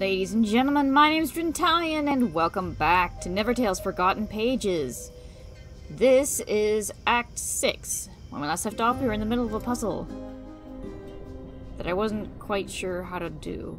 Ladies and gentlemen, my name is Drintalion, and welcome back to Nevertales Forgotten Pages. This is Act 6. When we last left off, we were in the middle of a puzzle that I wasn't quite sure how to do.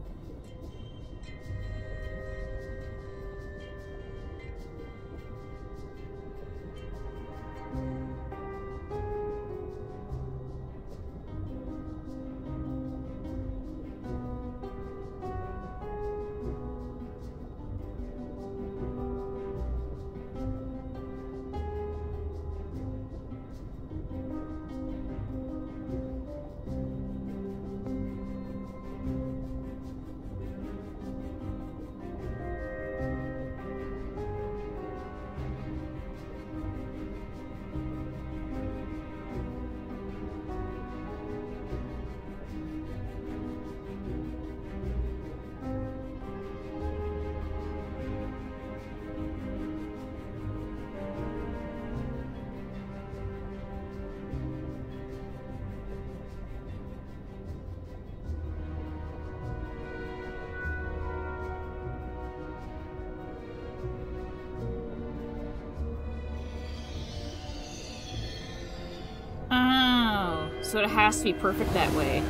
So it has to be perfect that way.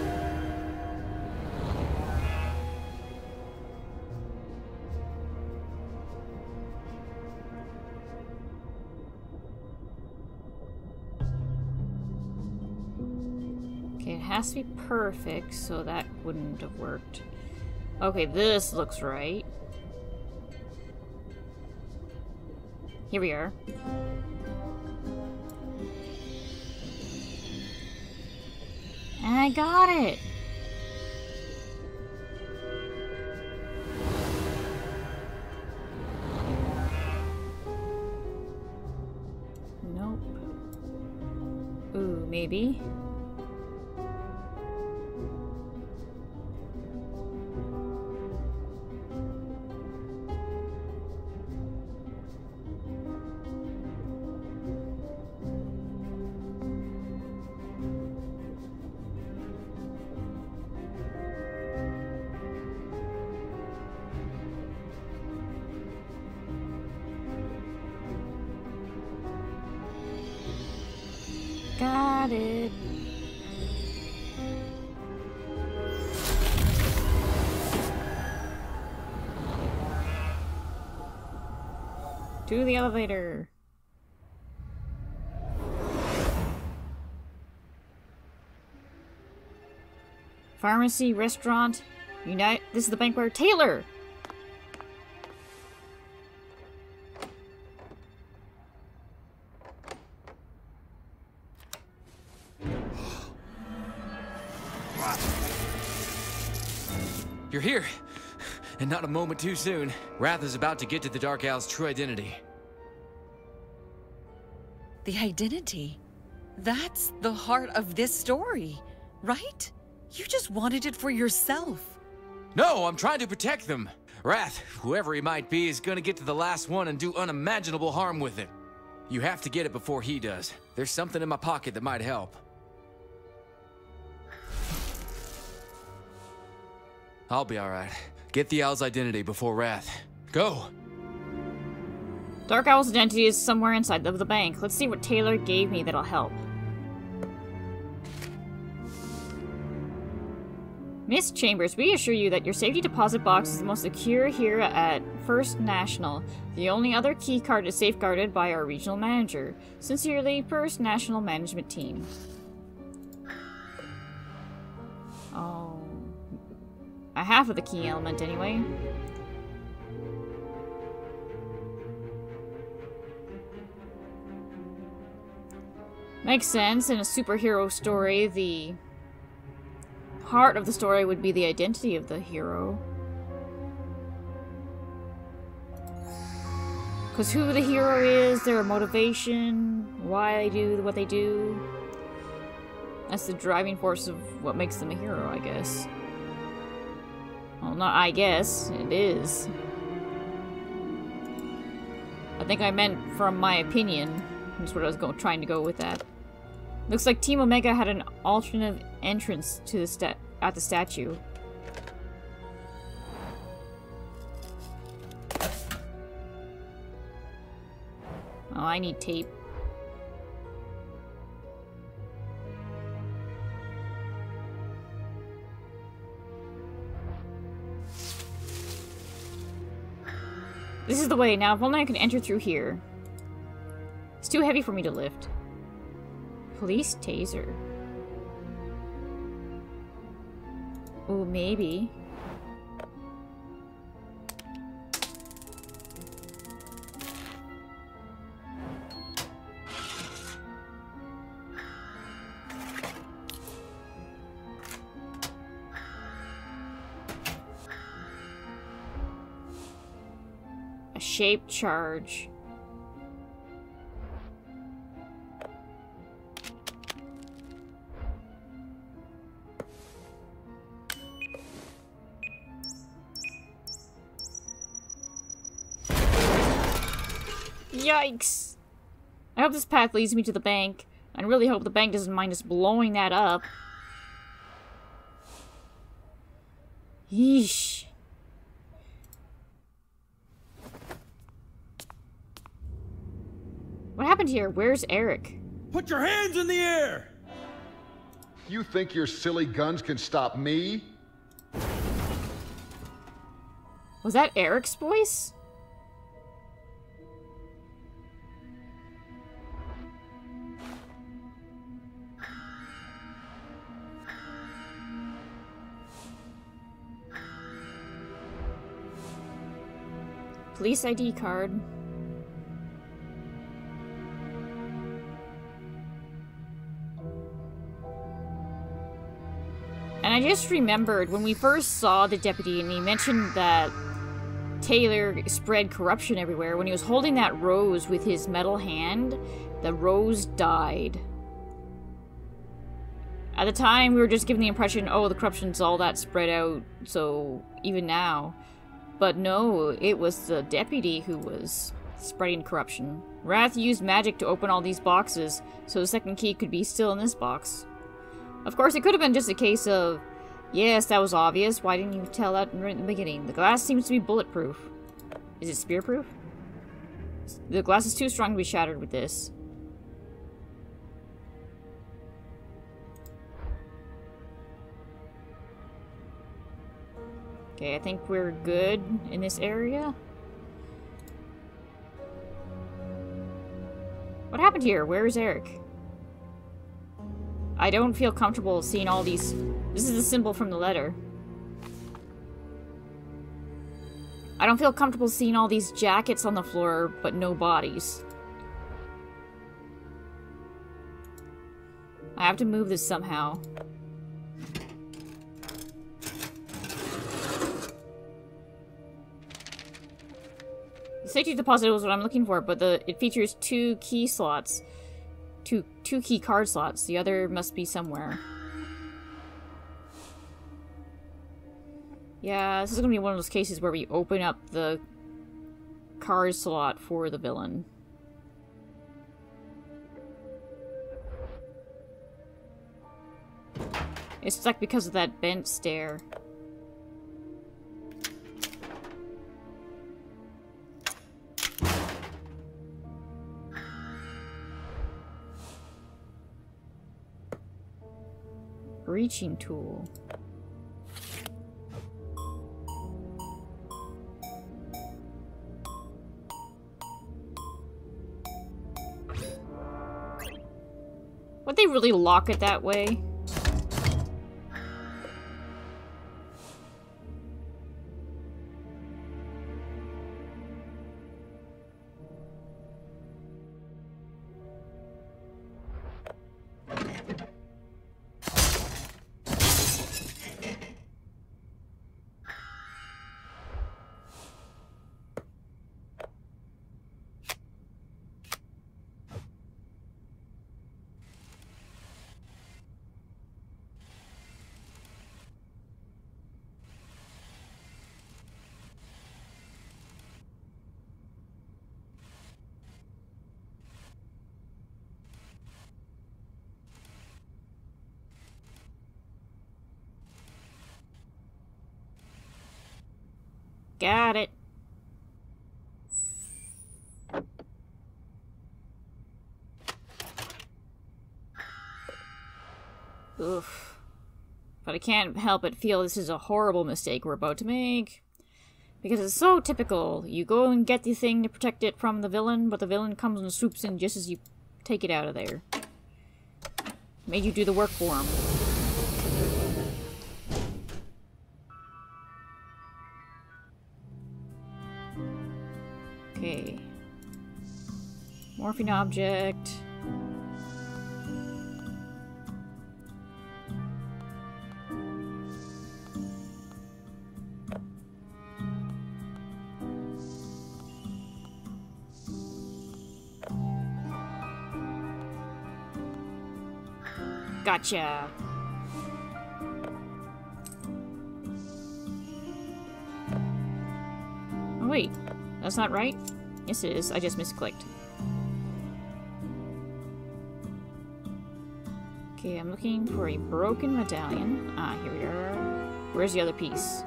Okay, it has to be perfect, so that wouldn't have worked. Okay, this looks right. Here we are. I got it! Nope. Ooh, maybe. To the elevator. Pharmacy, restaurant, unite. This is the bank where Taylor. You're here! And not a moment too soon. Wrath is about to get to the Dark Owl's true identity. The identity. That's the heart of this story, right? You just wanted it for yourself. No, I'm trying to protect them! Wrath, whoever he might be, is gonna get to the last one and do unimaginable harm with it. You have to get it before he does. There's something in my pocket that might help. I'll be alright. Get the Owl's identity before Wrath. Go! Dark Owl's identity is somewhere inside of the bank. Let's see what Taylor gave me that'll help. Miss Chambers, we assure you that your safety deposit box is the most secure here at First National. The only other key card is safeguarded by our regional manager. Sincerely, First National Management Team. Oh. A half of the key element, anyway. Makes sense. In a superhero story, the heart of the story would be the identity of the hero. Because who the hero is, their motivation, why they do what they do. That's the driving force of what makes them a hero, I guess. Well, not I guess. It is. I think I meant from my opinion. That's what I was go trying to go with that. Looks like Team Omega had an alternative entrance to the stat at the statue. Oh, I need tape. Is the way. Now, if only I could enter through here. It's too heavy for me to lift. Police taser. Oh, maybe. Shape charge. Yikes! I hope this path leads me to the bank. I really hope the bank doesn't mind us blowing that up. Yeesh. What happened here? Where's Eric? Put your hands in the air! You think your silly guns can stop me? Was that Eric's voice? Police ID card. I just remembered when we first saw the deputy and he mentioned that Taylor spread corruption everywhere. When he was holding that rose with his metal hand, the rose died. At the time, we were just given the impression, oh, the corruption's all that spread out, so even now. But no, it was the deputy who was spreading corruption. Wrath used magic to open all these boxes, so the second key could be still in this box. Of course, it could have been just a case of, yes, that was obvious, why didn't you tell that right in the beginning? The glass seems to be bulletproof. Is it spear-proof? The glass is too strong to be shattered with this. Okay, I think we're good in this area. What happened here? Where is Eric? I don't feel comfortable seeing all these... This is the symbol from the letter. I don't feel comfortable seeing all these jackets on the floor, but no bodies. I have to move this somehow. The safety deposit was what I'm looking for, but the it features two key slots. Two two key card slots. The other must be somewhere. Yeah, this is gonna be one of those cases where we open up the card slot for the villain. It's stuck because of that bent stair. Breaching tool. Would they really lock it that way? Got it. Oof. But I can't help but feel this is a horrible mistake we're about to make. Because it's so typical. You go and get the thing to protect it from the villain, but the villain comes and swoops in just as you take it out of there. Made you do the work for him. Object. Gotcha. Oh, wait. That's not right? Yes, it is. I just misclicked. Okay, I'm looking for a broken medallion. Ah, here we are. Where's the other piece?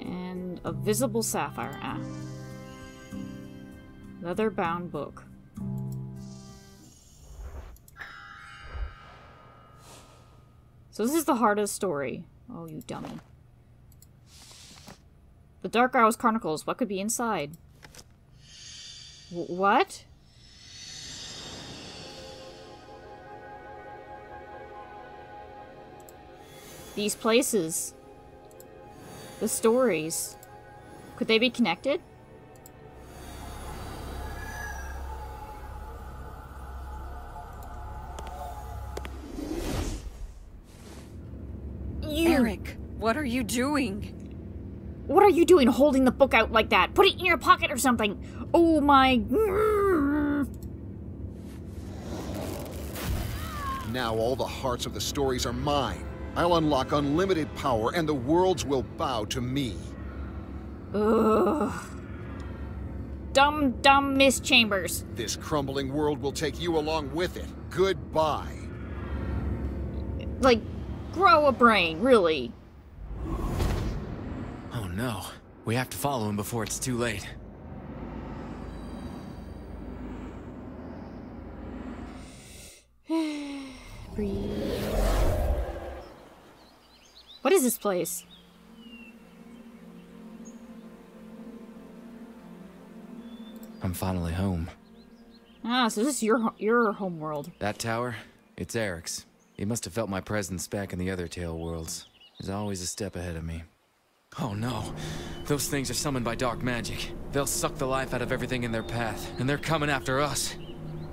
And a visible sapphire. Ah. Leather bound book. So this is the heart of the story. Oh, you dummy. The Dark Hours Chronicles. What could be inside? W what? These places. The stories. Could they be connected? You doing? What are you doing holding the book out like that? Put it in your pocket or something. Oh my. Now all the hearts of the stories are mine. I'll unlock unlimited power, and the worlds will bow to me. Ugh. Dumb, dumb Miss Chambers. This crumbling world will take you along with it. Goodbye. Like, grow a brain, really. No. We have to follow him before it's too late. Breathe. What is this place? I'm finally home. Ah, so this is your your home world. That tower? It's Eric's. He must have felt my presence back in the other Tale worlds. He's always a step ahead of me. Oh no. Those things are summoned by dark magic. They'll suck the life out of everything in their path, and they're coming after us.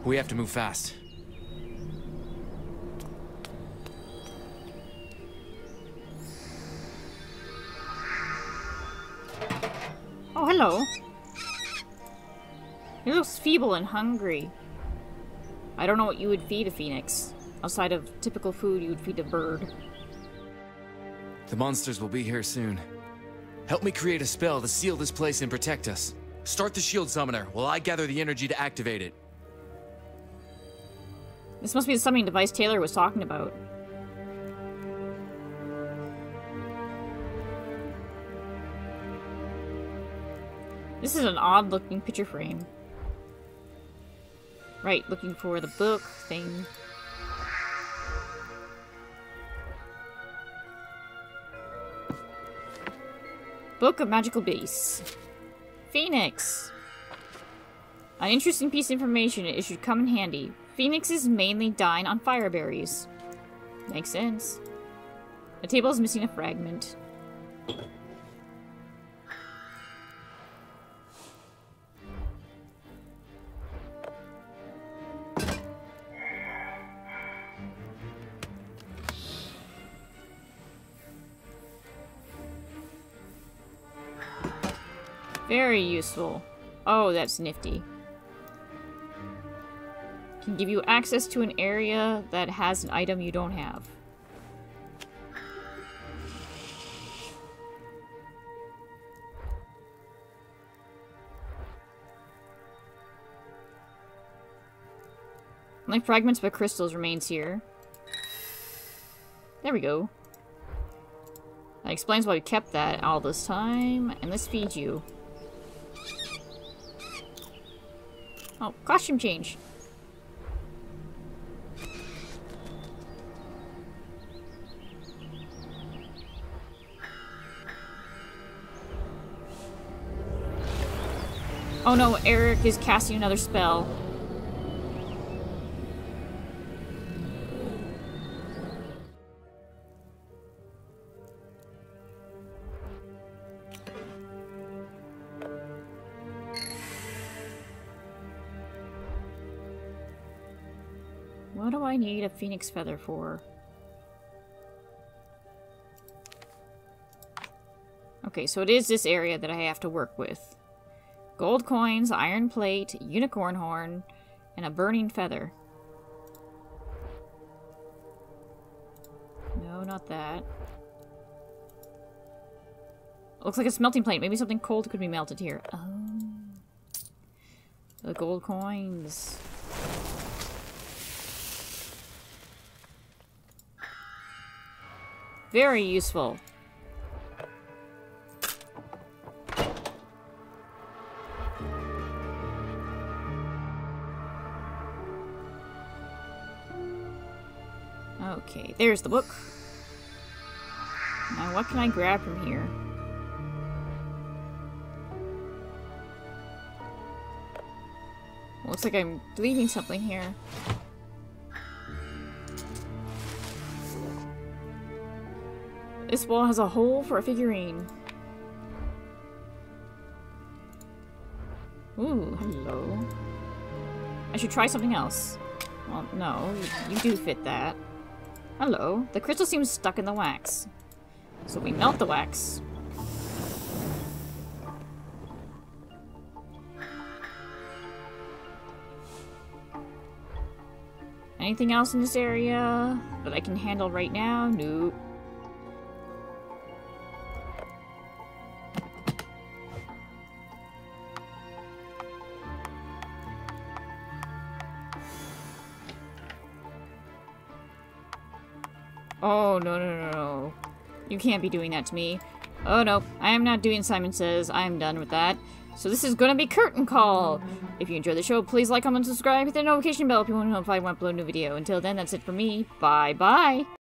We have to move fast. Oh, hello. He looks feeble and hungry. I don't know what you would feed a phoenix. Outside of typical food you would feed a bird. The monsters will be here soon. Help me create a spell to seal this place and protect us. Start the shield summoner while I gather the energy to activate it. This must be the summoning device Taylor was talking about. This is an odd looking picture frame. Right, looking for the book thing. Book of Magical Beasts. Phoenix! An interesting piece of information. It should come in handy. Phoenixes mainly dine on fire berries. Makes sense. The table is missing a fragment. Very useful. Oh, that's nifty. Can give you access to an area that has an item you don't have. Only fragments but crystals remains here. There we go. That explains why we kept that all this time. And let's feed you. Oh, costume change. Oh no, Eric is casting another spell. What do I need a phoenix feather for? Okay, so it is this area that I have to work with. Gold coins, iron plate, unicorn horn, and a burning feather. No, not that. Looks like a smelting plate. Maybe something cold could be melted here. Oh. The gold coins. Very useful. Okay, there's the book. Now what can I grab from here? Looks like I'm leaving something here. This wall has a hole for a figurine. Ooh, hello. I should try something else. Well, no, you do fit that. Hello. The crystal seems stuck in the wax. So we melt the wax. Anything else in this area that I can handle right now? Nope. No, no, no, no. You can't be doing that to me. Oh, no. I am not doing Simon Says. I am done with that. So this is gonna be Curtain Call. If you enjoyed the show, please like, comment, subscribe, hit the notification bell if you want to know if I upload a new video. Until then, that's it for me. Bye-bye.